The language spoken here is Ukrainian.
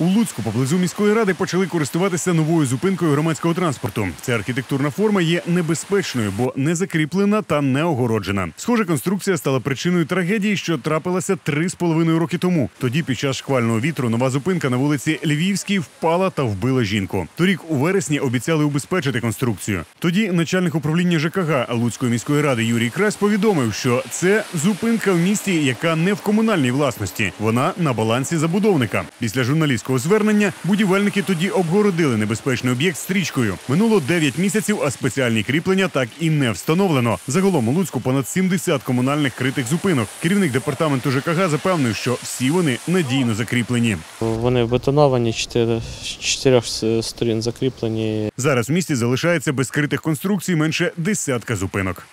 У Луцьку поблизу міської ради почали користуватися новою зупинкою громадського транспорту. Ця архітектурна форма є небезпечною, бо не закріплена та не огороджена. Схожа конструкція стала причиною трагедії, що трапилася три з половиною роки тому. Тоді, під час шквального вітру, нова зупинка на вулиці Львівській впала та вбила жінку. Торік у вересні обіцяли убезпечити конструкцію. Тоді начальник управління ЖКГ Луцької міської ради Юрій Крась повідомив, що це зупинка в місті, яка не в комунальній власності. Вона на балансі забудовника. Після журналістського звернення будівельники тоді обгородили небезпечний об'єкт стрічкою. Минуло 9 місяців, а спеціальні кріплення так і не встановлено. Загалом у Луцьку понад 70 комунальних критих зупинок. Керівник департаменту ЖКГ запевнив, що всі вони надійно закріплені. Вони бетоновані, з чотирьох сторін закріплені. Зараз в місті залишається без критих конструкцій менше десятка зупинок.